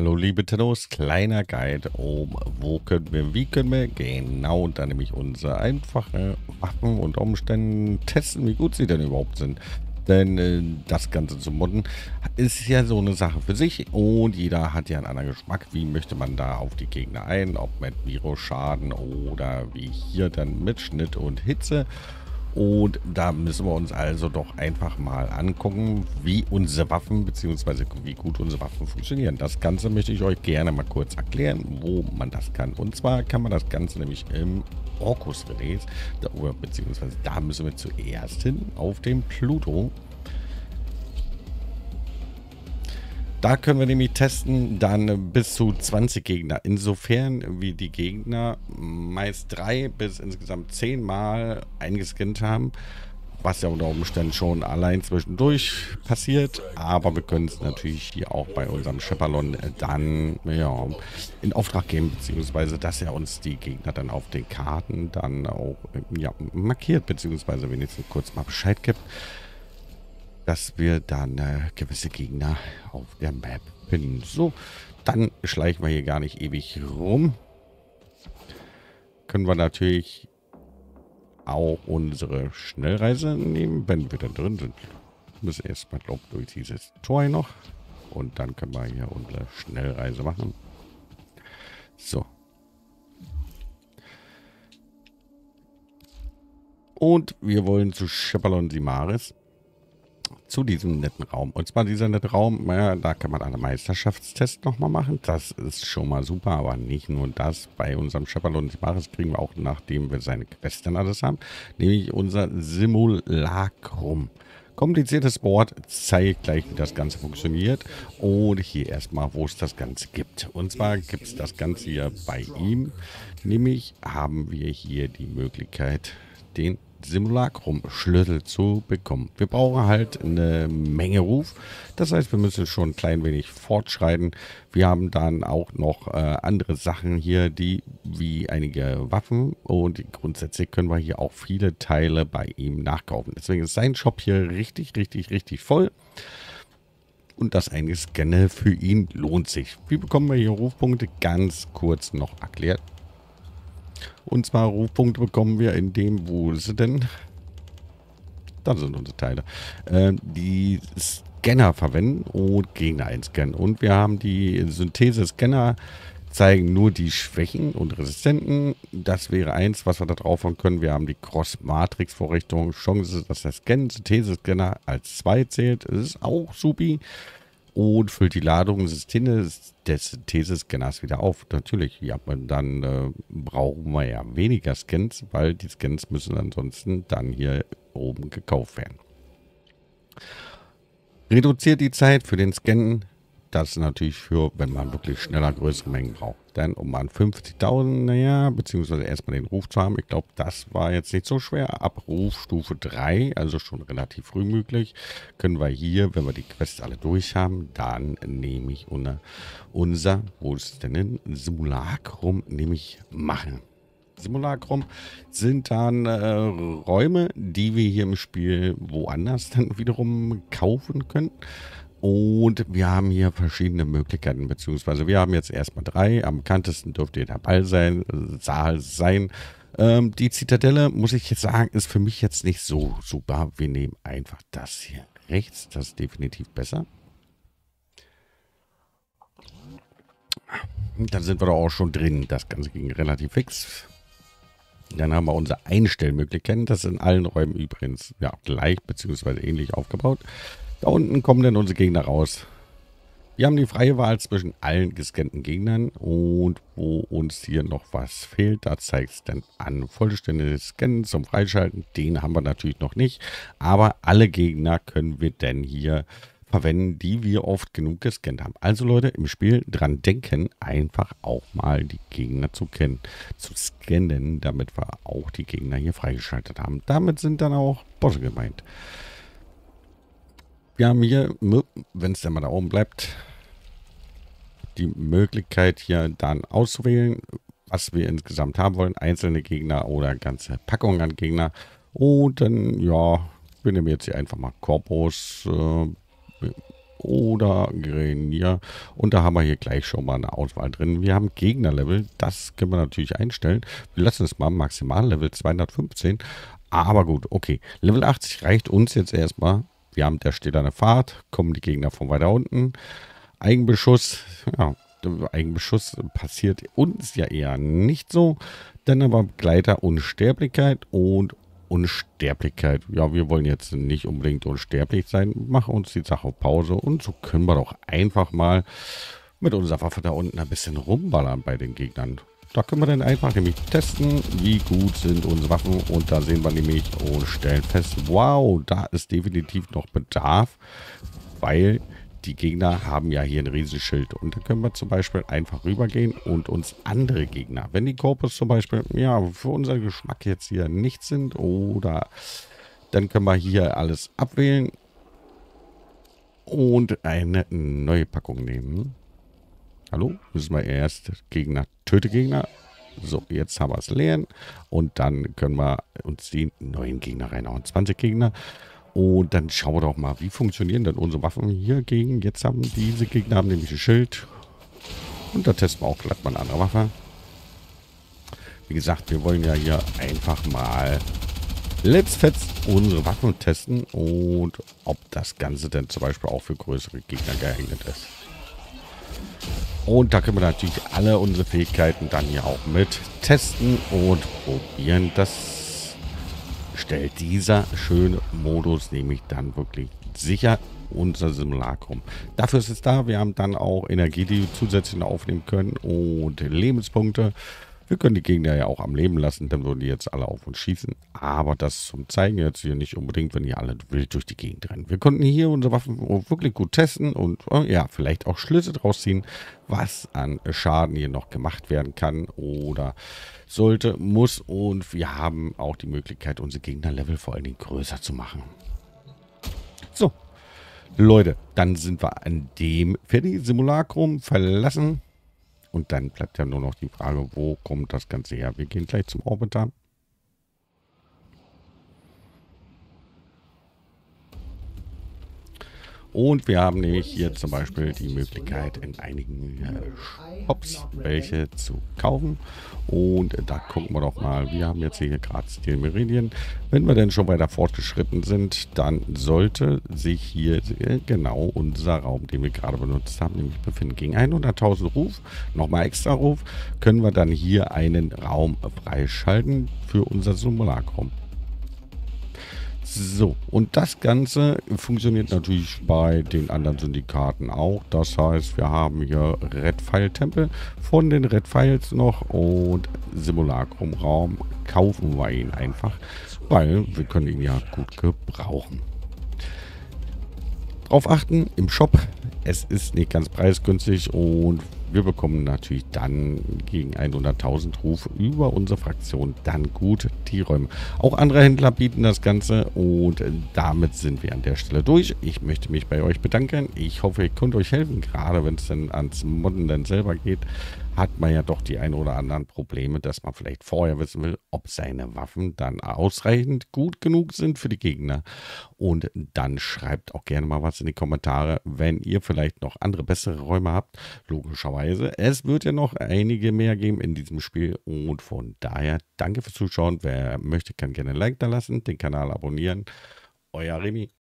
Hallo liebe Tennos, kleiner Guide um, wo können wir, wie können wir, genau, da nämlich unsere einfache Waffen und Umstände testen, wie gut sie denn überhaupt sind. Denn äh, das Ganze zu modden ist ja so eine Sache für sich und jeder hat ja einen anderen Geschmack. Wie möchte man da auf die Gegner ein, ob mit Virusschaden oder wie hier dann mit Schnitt und Hitze. Und da müssen wir uns also doch einfach mal angucken, wie unsere Waffen bzw. wie gut unsere Waffen funktionieren. Das Ganze möchte ich euch gerne mal kurz erklären, wo man das kann. Und zwar kann man das Ganze nämlich im Orkus Relais, beziehungsweise da müssen wir zuerst hin auf den Pluto. Da können wir nämlich testen, dann bis zu 20 Gegner. Insofern wie die Gegner meist drei bis insgesamt zehn Mal eingescannt haben. Was ja unter Umständen schon allein zwischendurch passiert. Aber wir können es natürlich hier auch bei unserem Schepperlon dann ja, in Auftrag geben. Beziehungsweise, dass er uns die Gegner dann auf den Karten dann auch ja, markiert. Beziehungsweise wenigstens kurz mal Bescheid gibt dass wir dann äh, gewisse Gegner auf der Map finden. So, dann schleichen wir hier gar nicht ewig rum. Können wir natürlich auch unsere Schnellreise nehmen, wenn wir da drin sind. Müssen erstmal, glaube ich, durch dieses Tor noch. Und dann können wir hier unsere Schnellreise machen. So. Und wir wollen zu Schepperlon Simaris zu diesem netten Raum. Und zwar dieser nette Raum, ja, da kann man einen Meisterschaftstest nochmal machen. Das ist schon mal super, aber nicht nur das. Bei unserem Schepperlon Simaris kriegen wir auch, nachdem wir seine Quest dann alles haben, nämlich unser Simulacrum. Kompliziertes Wort, zeigt gleich, wie das Ganze funktioniert. Und hier erstmal, wo es das Ganze gibt. Und zwar gibt es das Ganze hier bei ihm. Nämlich haben wir hier die Möglichkeit, den Simulacrum-Schlüssel zu bekommen. Wir brauchen halt eine Menge Ruf. Das heißt, wir müssen schon ein klein wenig fortschreiten. Wir haben dann auch noch äh, andere Sachen hier, die wie einige Waffen und grundsätzlich können wir hier auch viele Teile bei ihm nachkaufen. Deswegen ist sein Shop hier richtig, richtig, richtig voll. Und das eine Scanne für ihn lohnt sich. Wie bekommen wir hier Rufpunkte? Ganz kurz noch erklärt. Und zwar Rufpunkte bekommen wir in dem, wo sie denn? Da sind unsere Teile. Äh, die Scanner verwenden und Gegner einscannen. Und wir haben die Synthese-Scanner, zeigen nur die Schwächen und Resistenten. Das wäre eins, was wir da drauf haben können. Wir haben die Cross-Matrix-Vorrichtung. Chance, dass der Scan-Synthese-Scanner als 2 zählt. Das ist auch supi und füllt die Ladung des Synthesescanners wieder auf. Natürlich, ja, dann äh, brauchen wir ja weniger Scans, weil die Scans müssen ansonsten dann hier oben gekauft werden. Reduziert die Zeit für den Scannen das natürlich für, wenn man wirklich schneller größere Mengen braucht. Denn um an 50.000, naja, beziehungsweise erstmal den Ruf zu haben, ich glaube, das war jetzt nicht so schwer. Ab Rufstufe 3, also schon relativ früh möglich, können wir hier, wenn wir die Quests alle durch haben, dann nehme ich unser, unser wo ist es denn hin? Simulacrum, nämlich machen. Simulacrum sind dann äh, Räume, die wir hier im Spiel woanders dann wiederum kaufen können. Und wir haben hier verschiedene Möglichkeiten, beziehungsweise wir haben jetzt erstmal drei. Am bekanntesten dürfte der Ball sein, Saal sein. Ähm, die Zitadelle, muss ich jetzt sagen, ist für mich jetzt nicht so super. Wir nehmen einfach das hier rechts. Das ist definitiv besser. Dann sind wir doch auch schon drin. Das Ganze ging relativ fix. Dann haben wir unsere Einstellmöglichkeiten. Das ist in allen Räumen übrigens ja, gleich bzw. ähnlich aufgebaut. Da unten kommen dann unsere Gegner raus. Wir haben die freie Wahl zwischen allen gescannten Gegnern und wo uns hier noch was fehlt, da zeigt es dann an. Vollständiges Scannen zum Freischalten, den haben wir natürlich noch nicht, aber alle Gegner können wir denn hier verwenden, die wir oft genug gescannt haben. Also Leute, im Spiel dran denken, einfach auch mal die Gegner zu kennen, zu scannen, damit wir auch die Gegner hier freigeschaltet haben. Damit sind dann auch Bosse gemeint. Wir haben hier, wenn es denn mal da oben bleibt, die Möglichkeit hier dann auszuwählen, was wir insgesamt haben wollen. Einzelne Gegner oder ganze Packungen an Gegner. Und dann, ja, wir nehmen jetzt hier einfach mal Korpus. Äh, oder Grenier. Und da haben wir hier gleich schon mal eine Auswahl drin. Wir haben Gegnerlevel, das können wir natürlich einstellen. Wir lassen es mal Maximallevel 215. Aber gut, okay. Level 80 reicht uns jetzt erstmal. Wir haben der steht eine Fahrt, kommen die Gegner von weiter unten. Eigenbeschuss, ja, Eigenbeschuss passiert uns ja eher nicht so. Dann aber Gleiter Unsterblichkeit und Unsterblichkeit. Ja, wir wollen jetzt nicht unbedingt unsterblich sein. Machen uns die Sache auf Pause und so können wir doch einfach mal mit unserer Waffe da unten ein bisschen rumballern bei den Gegnern. Da können wir dann einfach nämlich testen, wie gut sind unsere Waffen. Und da sehen wir nämlich und stellen fest, wow, da ist definitiv noch Bedarf, weil die Gegner haben ja hier ein Riesenschild. Und da können wir zum Beispiel einfach rübergehen und uns andere Gegner, wenn die Korpus zum Beispiel, ja, für unseren Geschmack jetzt hier nicht sind oder dann können wir hier alles abwählen und eine neue Packung nehmen. Hallo? Müssen wir erst Gegner, töte Gegner. So, jetzt haben wir es leeren. Und dann können wir uns die neuen Gegner reinhauen. 20 Gegner. Und dann schauen wir doch mal, wie funktionieren denn unsere Waffen hier gegen. Jetzt haben diese Gegner haben nämlich ein Schild. Und da testen wir auch glatt mal eine andere Waffe. Wie gesagt, wir wollen ja hier einfach mal Let's Fetz unsere Waffen testen und ob das Ganze denn zum Beispiel auch für größere Gegner geeignet ist. Und da können wir natürlich alle unsere Fähigkeiten dann hier auch mit testen und probieren. Das stellt dieser schöne Modus nämlich dann wirklich sicher unser Simulacrum. Dafür ist es da. Wir haben dann auch Energie, die wir zusätzlich aufnehmen können und Lebenspunkte. Wir können die Gegner ja auch am Leben lassen, dann würden die jetzt alle auf uns schießen. Aber das zum Zeigen jetzt hier nicht unbedingt, wenn die alle wild durch die Gegend rennen. Wir konnten hier unsere Waffen wirklich gut testen und äh, ja, vielleicht auch Schlüsse draus ziehen, was an Schaden hier noch gemacht werden kann oder sollte, muss. Und wir haben auch die Möglichkeit, unsere Gegnerlevel vor allen Dingen größer zu machen. So, Leute, dann sind wir an dem fertig. Simulacrum verlassen. Und dann bleibt ja nur noch die Frage, wo kommt das Ganze her? Wir gehen gleich zum Orbiter. Und wir haben nämlich hier zum Beispiel die Möglichkeit, in einigen äh, Shops welche zu kaufen. Und da gucken wir doch mal. Wir haben jetzt hier gerade Steel Meridian. Wenn wir denn schon weiter fortgeschritten sind, dann sollte sich hier äh, genau unser Raum, den wir gerade benutzt haben, nämlich befinden. Gegen 100.000 Ruf, nochmal extra Ruf, können wir dann hier einen Raum freischalten für unser Simulacrum. So, und das Ganze funktioniert natürlich bei den anderen Syndikaten auch. Das heißt, wir haben hier Red File Tempel von den Red Files noch und Simulacrum Raum kaufen wir ihn einfach, weil wir können ihn ja gut gebrauchen. Darauf achten, im Shop, es ist nicht ganz preisgünstig und wir bekommen natürlich dann gegen 100.000 Ruf über unsere Fraktion dann gut die Räume. Auch andere Händler bieten das Ganze und damit sind wir an der Stelle durch. Ich möchte mich bei euch bedanken. Ich hoffe, ich konnte euch helfen, gerade wenn es dann ans Modden dann selber geht hat man ja doch die ein oder anderen Probleme, dass man vielleicht vorher wissen will, ob seine Waffen dann ausreichend gut genug sind für die Gegner. Und dann schreibt auch gerne mal was in die Kommentare, wenn ihr vielleicht noch andere bessere Räume habt. Logischerweise. Es wird ja noch einige mehr geben in diesem Spiel. Und von daher danke fürs Zuschauen. Wer möchte, kann gerne ein Like da lassen, den Kanal abonnieren. Euer Remy.